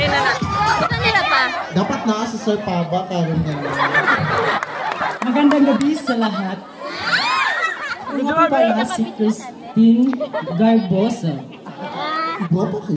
Kaya na na. Ito nila pa. Dapat na sa Sir Paba karon nga. Magandang gabi sa lahat. Ako nga pala si Christine Garbosa. Guwapo kayo.